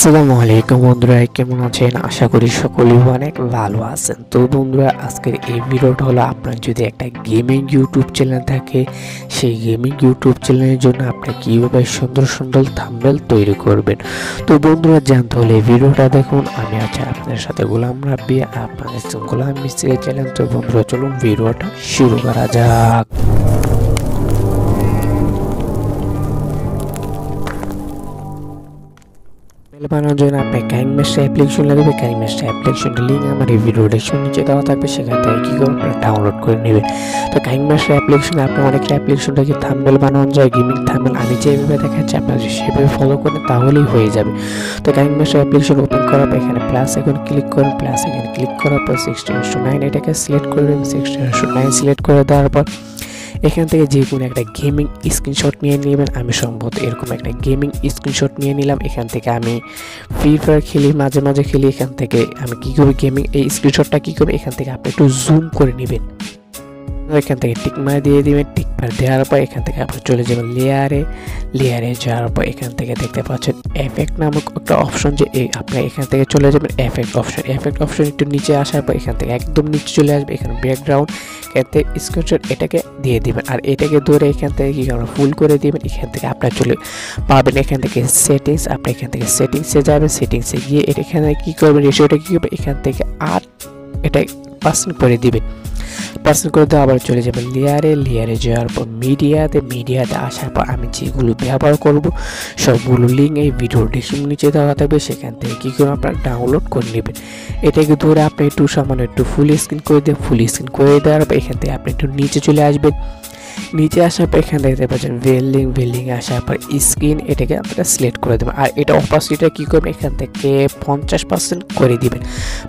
আসসালামু আলাইকুম বন্ধুরা, কেমন আছেন? আশা করি সকলেই অনেক ভালো আছেন। তো বন্ধুরা, আজকের এই ভিডিওটা হলো আপনার যদি একটা গেমিং ইউটিউব চ্যানেল থাকে, সেই গেমিং ইউটিউব চ্যানেলের জন্য আপনি কীভাবে সুন্দর সুন্দর থাম্বেল তৈরি করবেন? তো বন্ধুরা, জানতে হলে এই ভিডিওটা দেখুন। আমি আছি আপনাদের সাথে গোলাম রাব্বি, আপনাদের গোলাম মিস্ত্রি চ্যানেল তো বন্ধুরা, চলুন ভিডিওটা শুরু করা যাক। মোবাইল বানানোর জন্য আপনার কাইং মেস্টার অ্যাপ্লিকেশন লাগবে কাইং মেস্টার অ্যাপ্লিকেশনটা লিঙ্ক আমার এই ভিডিও ডেসক্রিপশন নিচে দেওয়া থাকবে সেখান থেকে কী আপনারা ডাউনলোড করে নেবেন তো কাইং মেস্টার অ্যাপ্লিকেশন আপনার অনেকটা অ্যাপ্লিকেশনটাকে থাম্বেল বানানো যায় গেমিং থাম্বেল আমি যেভাবে দেখাচ্ছি আপনারা সেভাবে ফলো করেন তাহলেই হয়ে যাবে তো কাইং মেস্টার অ্যাপ্লিকেশন ওপেন করার পর এখানে প্লাস এখন ক্লিক করেন প্লাস এখানে ক্লিক করার পর সিক্সটিন নাইন এটাকে সিলেক্ট করে দেবেন সিক্সটিন নাইন সিলেক্ট করে দেওয়ার পর এখান থেকে যে কোনো একটা গেমিং স্ক্রিনশট নিয়ে নেবেন। আমি সম্ভবত এরকম একটা গেমিং স্ক্রিনশট নিয়ে নিলাম। এখান থেকে আমি ফ্রি ফায়ার খেলি, মাঝে মাঝে খেলি। এখান থেকে আমি কী করি গেমিং এই স্ক্রিনশটটা কী করি এখান থেকে আপনি একটু জুম করে নেবেন। এখান থেকে টিক মার দিয়ে দিবেন টিক মার দেওয়ার পর এখান থেকে আপনি চলে যাবেন লেয়ারে লেয়ারে যাওয়ার পর এখান থেকে দেখতে পাচ্ছেন এফেক্ট নামক একটা অপশন যে এই আপনি এখান থেকে চলে যাবেন এফেক্ট অপশন এফেক্ট অপশন একটু নিচে আসার পর এখান থেকে একদম নিচে চলে আসবে এখানে ব্যাকগ্রাউন্ড এখান থেকে স্ক্রিনশট এটাকে দিয়ে দিবেন আর এটাকে ধরে এখান থেকে কী করবেন ফুল করে দিবেন এখান থেকে আপনার চলে পাবেন এখান থেকে সেটিংস আপনি এখান থেকে সেটিংসে যাবেন সেটিংসে গিয়ে এটা এখানে কী করবেন রেশিওটা কী করবেন এখান থেকে আট এটা পার্সেন্ট করে দিবেন পার্সেন্ট করে দেওয়া আবার চলে যাবেন। লেয়ারে লেয়ারে যাওয়ার পর মিডিয়াতে মিডিয়াতে আসার পর আমি যেগুলো ব্যবহার করব, সবগুলো লিঙ্ক এই ভিডিও ডিসক্রিপশন নিচে দেওয়া থাকবে। সেখান থেকে কী করে আপনারা ডাউনলোড করে নেবেন। এটাকে ধরে আপনি একটু সামান্য একটু ফুল স্ক্রিন করে দিয়ে ফুল স্ক্রিন করে দেওয়ার পর এখান থেকে আপনি একটু নিচে চলে আসবেন। নিচে আসার পর এখানে দেখতে পাচ্ছেন ভেল্ডিং ভেল্ডিং আসার পর স্ক্রিন এটাকে আপনারা সিলেক্ট করে দেবেন। আর এটা অপাসিটিটা কী করবেন? এখান থেকে পঞ্চাশ পার্সেন্ট করে দিবেন।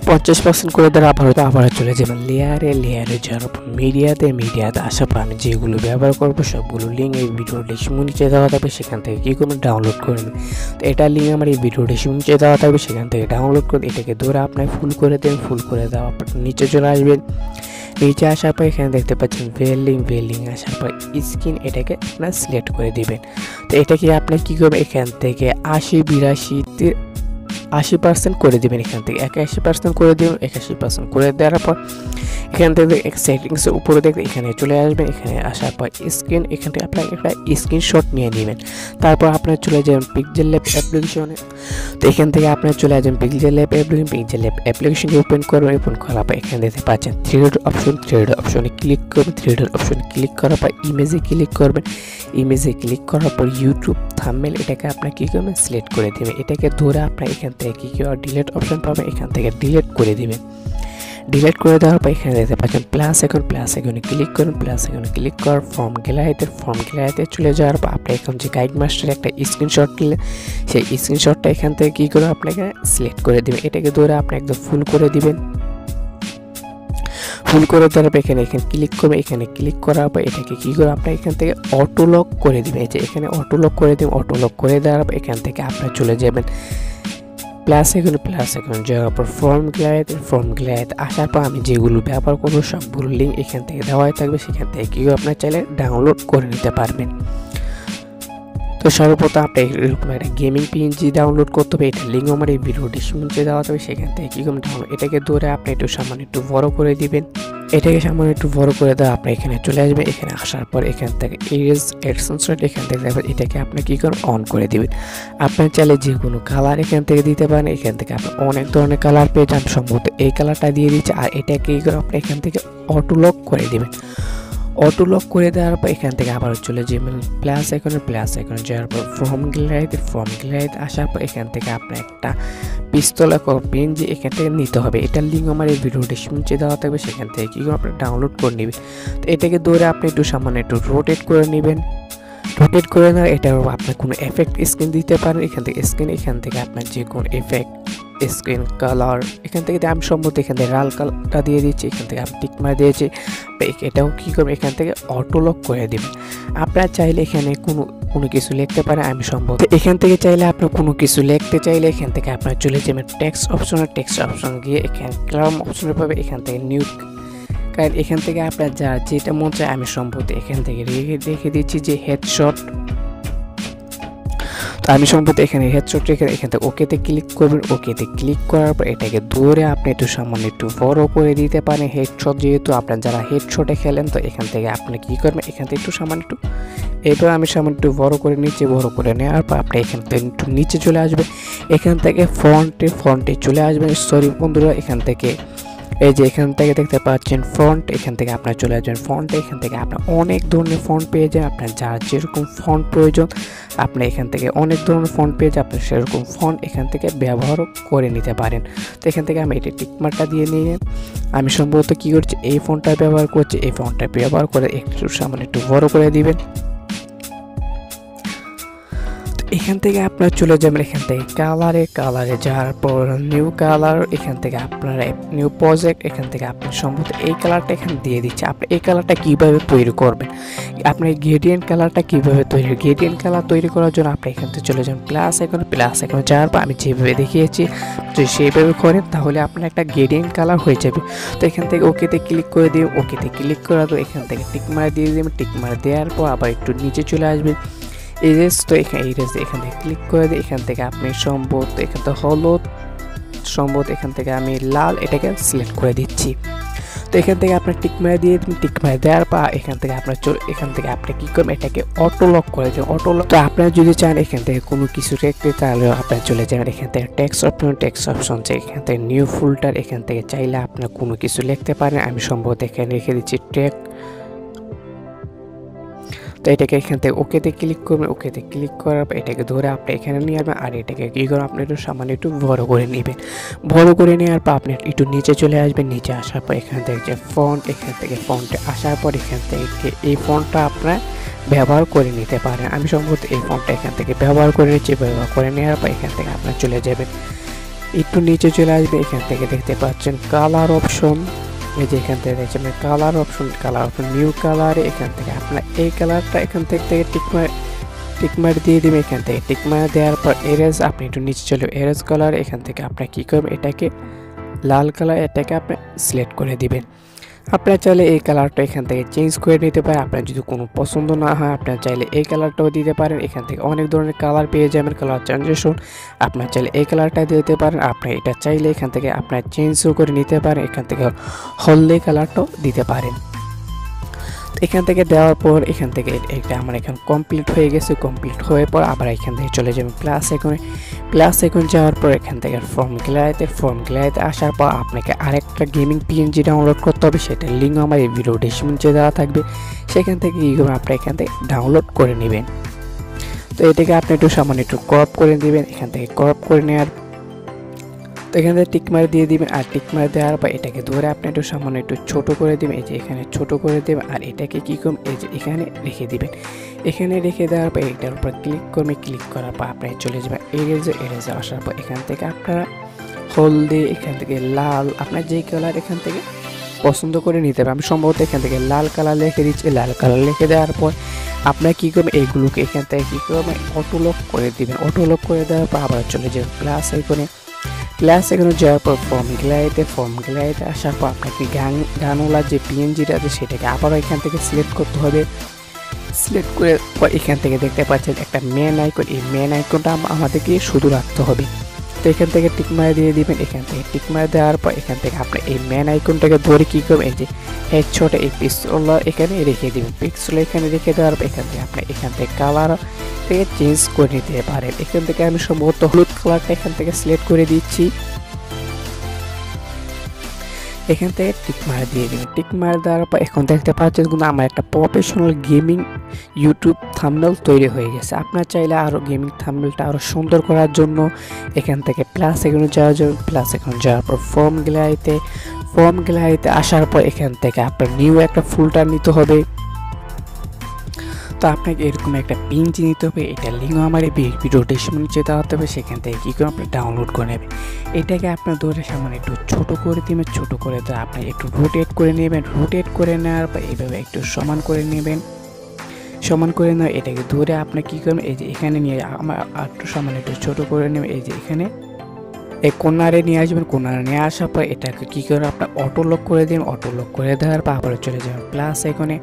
পঞ্চাশ পার্সেন্ট করে দেওয়ার আবার হয়তো আবার চলে যাবেন। লেয়ারে লেয়ারে যাওয়ার পর মিডিয়াতে মিডিয়াতে আসার পর আমি যেগুলো ব্যবহার করব, সবগুলো লিঙ্ক এই ভিডিও ডিসক্রিপশন নিচে দেওয়া থাকবে। সেখান থেকে কী করবেন? ডাউনলোড করে নেবেন। তো এটা লিঙ্ক আমার এই ভিডিও ডিসক্রিপশন নিচে দেওয়া থাকবে। সেখান থেকে ডাউনলোড করে এটাকে ধরে আপনার ফুল করে দেবেন। ফুল করে দেওয়া নিচে চলে আসবেন। নিচে আসার পর এখানে দেখতে পাচ্ছেন ভেলিং ভেলিং আসার পর স্কিন এটাকে আপনার সিলেক্ট করে দিবেন। তো এটাকে আপনি কী করবেন? এখান থেকে আশি বিরাশিতে আশি পার্সেন্ট করে দেবেন এখান থেকে। একাশি পার্সেন্ট করে দেবেন একাশি পার্সেন্ট করে দেওয়ার পর এখান থেকে এক সেটিংসের উপরে দেখতে এখানে চলে আসবেন। এখানে আসার পর স্ক্রিন এখান থেকে আপনার একটা স্ক্রিনশট নিয়ে নেবেন। তারপর আপনার চলে যাবেন পিকজেল ল্যাব অ্যাপ্লিকেশনে তো এখান থেকে আপনার চলে আসবেন pixel lab application pixel lab অ্যাপ্লিকেশনকে ওপেন করবেন ওপেন করার পর এখানে দেখতে পাচ্ছেন three dot option three dot অপশনে ক্লিক করবেন থ্রি ডট অপশনে ক্লিক করার পর ইমেজে ক্লিক করবেন। ইমেজে ক্লিক করার পর ইউটিউব থামমেল এটাকে আপনার কী করবেন? সিলেক্ট করে দেবেন। এটাকে ধরে আপনার এখান থেকে কী কী ডিলেট অপশন পাবে, এখান থেকে ডিলেট করে দেবেন ডিলিট করে দেওয়ার পর এখানে দেখতে পাচ্ছেন প্লাস এখন প্লাস এখানে ক্লিক করুন প্লাস এখানে ক্লিক করার ফর্ম গ্যালারিতে ফর্ম গ্যালারিতে চলে যাওয়ার পর আপনি এখন যে গাইড মাস্টারের একটা স্ক্রিনশট নিলে, সেই স্ক্রিনশটটা এখান থেকে কী করে আপনাকে সিলেক্ট করে দেবেন এটাকে ধরে আপনি একদম ফুল করে দিবেন। ফুল করে দেওয়ার পর এখানে এখানে ক্লিক করবে, এখানে ক্লিক করার পর এটাকে কী করে আপনার এখান থেকে অটো লক করে দেবেন। যে এখানে অটো লক করে দেবেন অটো লক করে দেওয়ার পর এখান থেকে আপনার চলে যাবেন। প্লাস এখানে প্লাস এখন যাওয়ার পর ফর্ম গ্লাইতে ফর্ম গ্লাইতে আসার পর আমি যেগুলো ব্যবহার করব সবগুলো লিঙ্ক এখান থেকে দেওয়াই থাকবে, সেখান থেকে কেউ আপনার চাইলে ডাউনলোড করে নিতে পারবেন। তো সর্বপ্রথম আপনি এরকম একটা গেমিং পিএনজি ডাউনলোড করতে হবে, এটা লিঙ্ক আমার এই ভিডিও ডিসক্রিপশনে দেওয়া হবে সেখান থেকে কীরকম ডাউনলোড এটাকে ধরে আপনি একটু সামান্য একটু বড়ো করে দিবেন। এটাকে সামনে একটু বড় করে দেওয়া আপনি এখানে চলে আসবেন, এখানে আসার পর এখান থেকে এজ এক্সেন্সরেট এখান থেকে দেখবেন এটাকে আপনি কী করে অন করে দেবেন। আপনি চাইলে যে কোনো কালার এখান থেকে দিতে পারেন, এখান থেকে আপনি অনেক ধরনের কালার পেয়ে যান, সম্ভবত এই কালারটা দিয়ে দিচ্ছে, আর এটাকে কী করে আপনি এখান থেকে অটো লক করে দেবেন। অটো লক করে দেওয়ার পর এখান থেকে আবার চলে যাবেন প্লাস এখানে প্লাস এখানে যাওয়ার পর ফর্ম গ্যালারিতে ফর্ম গ্যালারিতে আসার পর এখান থেকে আপনার একটা পিস্তল পেন যে এখান থেকে নিতে হবে। এটার লিঙ্ক আমার এই ভিডিও ডিসক্রিপশনে দেওয়া থাকবে, সেখান থেকে কী করে আপনি ডাউনলোড করে নেবেন। তো এটাকে ধরে আপনি একটু সামান্য একটু রোটেট করে নেবেন। রোটেট করে না এটা আপনার কোনো এফেক্ট স্ক্রিন দিতে পারেন। এখান থেকে স্ক্রিন এখান থেকে আপনার যে কোনো এফেক্ট স্ক্রিন কালার, এখান থেকে আমি সম্ভবত এখান থেকে লাল কালারটা দিয়ে দিচ্ছি, এখান থেকে আমি টিক মার দিয়েছি। এটাও কী করবে? এখান থেকে অটো লক করে দেবেন আপনারা চাইলে এখানে কোনো কোনো কিছু লিখতে পারেন, আমি সম্ভবত এখান থেকে চাইলে আপনার কোনো কিছু লিখতে চাইলে এখান থেকে আপনার চলে যাবেন টেক্সট অপশনে টেক্সট অপশন গিয়ে এখানে ক্লাম অপশনে পাবে, এখান থেকে নিউ কারণ এখান থেকে আপনার যা যেটা মন চায় আমি সম্ভবত এখান থেকে রেখে রেখে দিচ্ছি যে হেডশট আমি সম্ভবত এখানে হেডশট রেখে এখান থেকে ওকেতে ক্লিক করবেন। ওকেতে ক্লিক করার পর এটাকে ধরে আপনি একটু সামান্য একটু বড় করে দিতে পারেন হেডশট যেহেতু আপনার যারা হেডশটে খেলেন, তো এখান থেকে আপনি কী করবেন? এখান থেকে একটু সামান্য একটু এবার আমি সামান্য একটু বড় করে নিচে, বড় করে নেওয়ার পর আপনি এখান থেকে একটু নিচে চলে আসবেন। এখান থেকে ফ্রন্টে ফ্রন্টে চলে আসবেন। সরি বন্ধুরা, এখান থেকে এই যে এখান থেকে দেখতে পাচ্ছেন ফন্ট এখান থেকে আপনার চলে আসবেন ফন্টে এখান থেকে আপনার অনেক ধরনের ফন্ট পেয়ে যান আপনার যার যেরকম ফন্ট প্রয়োজন আপনি এখান থেকে অনেক ধরনের ফন্ট পেয়ে যান আপনি সেরকম ফন্ট এখান থেকে ব্যবহারও করে নিতে পারেন। তো এখান থেকে আমি এটা টিকমারটা দিয়ে নিয়ে আমি সম্ভবত কী করছি? এই ফোনটা ব্যবহার করছি, এই ফোনটা ব্যবহার করে একটু সামনে একটু বড় করে দিবেন। এখান থেকে আপনার চলে যাবেন এখান থেকে কালারে কালারে যাওয়ার পর নিউ কালার এখান থেকে আপনার নিউ প্রজেক্ট এখান থেকে আপনি সম্ভবত এই কালারটা এখানে দিয়ে দিচ্ছে। আপনি এই কালারটা কীভাবে তৈরি করবেন? আপনি গ্রেডিয়েন্ট কালারটা কীভাবে তৈরি গ্রেডিয়েন্ট কালার তৈরি করার জন্য আপনি এখান থেকে চলে যাবেন প্লাস এখন প্লাস এখন যাওয়ার পর আমি যেভাবে দেখিয়েছি, যদি সেইভাবে করেন তাহলে আপনার একটা গ্রেডিয়েন্ট কালার হয়ে যাবে। তো এখান থেকে ওকেতে ক্লিক করে দিন ওকেতে ক্লিক করার পর এখান থেকে টিক মারা দিয়ে দেবেন। টিক মারা দেওয়ার পর আবার একটু নিচে চলে আসবেন ইরেজ তো এখানে ইরেজ এখান ক্লিক করে দিই এখান থেকে আপনি সম্ভবত এখান থেকে হলুদ সম্ভবত এখান থেকে আমি লাল এটাকে সিলেক্ট করে দিচ্ছি তো এখান থেকে আপনার টিক মেরে দিয়ে টিক মেরে দেওয়ার পর এখান থেকে আপনার এখান থেকে আপনি কী করবেন এটাকে অটো লক করে দেবেন অটো লক তো আপনারা যদি চান এখান থেকে কোনো কিছু রেখতে তাহলে আপনার চলে যাবেন এখান থেকে ট্যাক্স অপশন ট্যাক্স অপশন এখান থেকে নিউ ফুলটার এখান থেকে চাইলে আপনার কোনো কিছু লিখতে পারেন আমি সম্ভবত এখানে রেখে দিচ্ছি ট্যাগ তো এটাকে এখান থেকে ওকেতে ক্লিক করবেন। ওকেতে ক্লিক করার পর এটাকে ধরে আপনি এখানে নিয়ে আসবেন আর এটাকে কী করবেন? আপনি একটু সামান্য একটু বড় করে নেবেন। বড় করে নেওয়ার পর আপনি একটু নিচে চলে আসবেন। নিচে আসার পর এখান থেকে যে ফন্ট এখান থেকে ফন্টে আসার পর এখান থেকে এই ফন্টটা আপনার ব্যবহার করে নিতে পারেন। আমি সম্ভবত এই ফোনটা এখান থেকে ব্যবহার করে নিচ্ছি। ব্যবহার করে নেওয়ার পর এখান থেকে আপনার চলে যাবেন। একটু নিচে চলে আসবে এখান থেকে দেখতে পাচ্ছেন কালার অপশন এই যে এখান থেকে দেখছি আপনার colour option colour option new colour এখান থেকে আপনার এই কালারটা এখান থেকে থেকে টিকমার টিকমার দিয়ে দিবেন, এখান থেকে টিকমার দেওয়ার পর এরেজ আপনি একটু নিচে চলে এরেজ কালার এখান থেকে আপনার কী করবেন, এটাকে লাল কালার এটাকে আপনি সিলেক্ট করে দিবেন। আপনার চাইলে এই কালারটা এখান থেকে চেঞ্জ করে নিতে পারেন। আপনার যদি কোনো পছন্দ না হয়, আপনার চাইলে এই কালারটাও দিতে পারেন। এখান থেকে অনেক ধরনের কালার পেয়ে যাবেন কালার ট্রানজেকশন আপনার চাইলে এই কালারটা দিতে পারেন। আপনি এটা চাইলে এখান থেকে আপনার চেঞ্জও করে নিতে পারেন। এখান থেকে হলদে কালারটাও দিতে পারেন। এখান থেকে দেওয়ার পর এখান থেকে এটা আমার এখন কমপ্লিট হয়ে গেছে কমপ্লিট হয়ে পর আবার এখান থেকে চলে যাবেন প্লাস এখানে প্লাস এখন যাওয়ার পর এখান থেকে ফর্ম গ্যালারিতে ফর্ম গ্যালারিতে আসার পর আপনাকে আরেকটা গেমিং পিএনজি ডাউনলোড করতে হবে, সেটা লিঙ্ক আমার এই ভিডিও ডিসক্রিপশনে দেওয়া থাকবে। সেখান থেকে কী করবেন আপনি এখান থেকে ডাউনলোড করে নেবেন। তো এটাকে আপনি একটু সামান্য একটু ক্রপ করে নেবেন, এখান থেকে ক্রপ করে নেওয়ার তো এখান থেকে টিকমার দিয়ে দিবেন আর টিকমার দেওয়ার পর এটাকে ধরে আপনি একটু সামান্য একটু ছোট করে দেবেন, এই যে এখানে ছোট করে দেবেন আর এটাকে কী করবেন, এই যে এখানে রেখে দিবেন। এখানে রেখে দেওয়ার পর এটার উপর ক্লিক করবে ক্লিক করার পর আপনি চলে যাবেন এরেজে এরেজে আসার পর এখান থেকে আপনারা হলদে এখান থেকে লাল, আপনার যেই কালার এখান থেকে পছন্দ করে নিতে হবে আমি সম্ভবত এখান থেকে লাল কালার লিখে দিচ্ছি, লাল কালার লিখে দেওয়ার পর আপনার কী করবেন এইগুলোকে এখান থেকে কী করবেন অটোলক করে দিবেন। অটোলক করে দেওয়ার পর আবার চলে যাবেন প্লাস এখানে প্লাস এখানে যাওয়ার পর ফর্ম গ্যালারিতে ফর্ম গ্যালারিতে আসার পর আপনাকে গান গানওয়ালা যে পিএনজিটা আছে সেটাকে আবারও এখান থেকে সিলেক্ট করতে হবে। সিলেক্ট করে এখান থেকে দেখতে পাচ্ছেন একটা মেন আইকন এই মেন আইকনটা আমাদেরকে শুধু রাখতে হবে। তো এখান থেকে টিক মারে দিয়ে দিবেন, এখান থেকে টিক মারে দেওয়ার পর এখান থেকে আপনি এই ম্যান আইকনটাকে ধরে কী করবেন যে হেড ছোট এই পিক্সল এখানে রেখে দিবেন। পিক্সল এখানে রেখে দেওয়ার পর এখান থেকে আপনি এখান থেকে কালার থেকে চেঞ্জ করে নিতে পারেন। এখান থেকে আমি সম্ভবত হলুদ কালারটা এখান থেকে সিলেক্ট করে দিচ্ছি। এখান থেকে টিক মার দিয়ে দিন টিক মার দেওয়ার পর এখন দেখতে পাচ্ছেন কিন্তু আমার একটা প্রফেশনাল গেমিং ইউটিউব থামনেল তৈরি হয়ে গেছে। আপনার চাইলে আরও গেমিং থামনেলটা আরও সুন্দর করার জন্য এখান থেকে প্লাস এখানে যাওয়ার জন্য প্লাস এখানে যাওয়ার পর ফর্ম গ্যালারিতে ফর্ম গ্যালারিতে আসার পর এখান থেকে আপনার নিউ একটা ফুলটা নিতে হবে। তো আপনাকে এরকম একটা পিন নিতে হবে, এটা লিঙ্ক আমার এই ভিডিও ডিসক্রিপশনে হতে হবে সেখান থেকে কী করে আপনি ডাউনলোড করে নেবেন। এটাকে আপনার ধরে সামনে একটু ছোট করে দিবেন, ছোট করে তো আপনি একটু রোটেট করে নেবেন রোটেট করে নেওয়ার পর এইভাবে একটু সমান করে নেবেন। সমান করে নেওয়া এটাকে ধরে আপনি কী করবেন, এই যে এখানে নিয়ে আমার একটু সমান একটু ছোট করে নেবেন, এই যে এখানে। এই কোনারে নিয়ে আসবেন কোনারে নিয়ে আসার পর এটাকে কী করে আপনার অটো লক করে দিন অটো লক করে দেওয়ার পর আবার চলে যাবেন প্লাস এখানে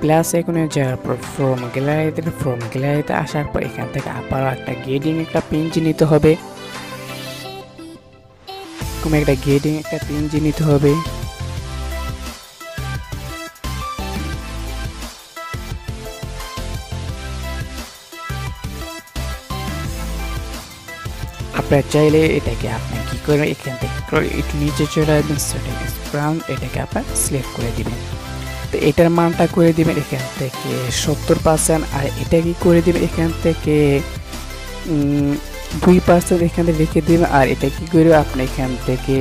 প্লাস এখানে যাওয়ার পর ফ্রম গ্যালারিতে ফ্রম গ্যালারিতে আসার পর এখান থেকে আবার একটা গেডিং একটা পিঞ্চ নিতে হবে। একটা গেডিং একটা পিঞ্চ নিতে হবে। আপনার চাইলে এটাকে আপনি কি করবেন এখান থেকে করে একটু নিচে চলে আসবেন সেটিংস ব্রাউন এটাকে আপনার সিলেক্ট করে দিবেন। তো এটার মানটা করে দিবেন এখান থেকে সত্তর পার্সেন্ট আর এটা কি করে দিবেন এখান থেকে দুই পার্সেন্ট এখান থেকে রেখে দিবেন আর এটা কি করবে আপনি এখান থেকে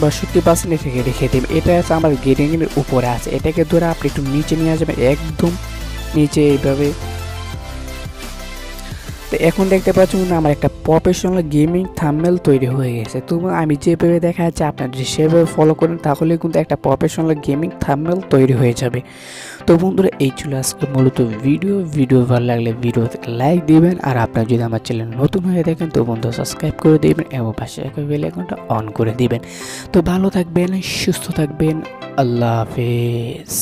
বাষট্টি পার্সেন্ট থেকে রেখে দেবেন। এটা আছে আমার গেডিংয়ের উপরে আছে। এটাকে ধরে আপনি একটু নিচে নিয়ে আসবেন, একদম নিচে এইভাবে তো এখন দেখতে পাচ্ছেন না আমার একটা প্রফেশনাল গেমিং থাম্বনেল তৈরি হয়ে গেছে। তো আমি যেভাবে দেখা যাচ্ছে আপনারা যদি সেভাবে ফলো করেন, তাহলে কিন্তু একটা প্রফেশনাল গেমিং থাম্বনেল তৈরি হয়ে যাবে। তো বন্ধুরা, এই ছিল আজকে মূলত ভিডিও ভিডিও ভালো লাগলে ভিডিওতে লাইক দিবেন, আর আপনার যদি আমার চ্যানেল নতুন হয়ে থাকেন, তো বন্ধু সাবস্ক্রাইব করে দিবেন, এবং পাশে বেল আইকনটা অন করে দিবেন। তো ভালো থাকবেন, সুস্থ থাকবেন, আল্লাহ হাফেজ।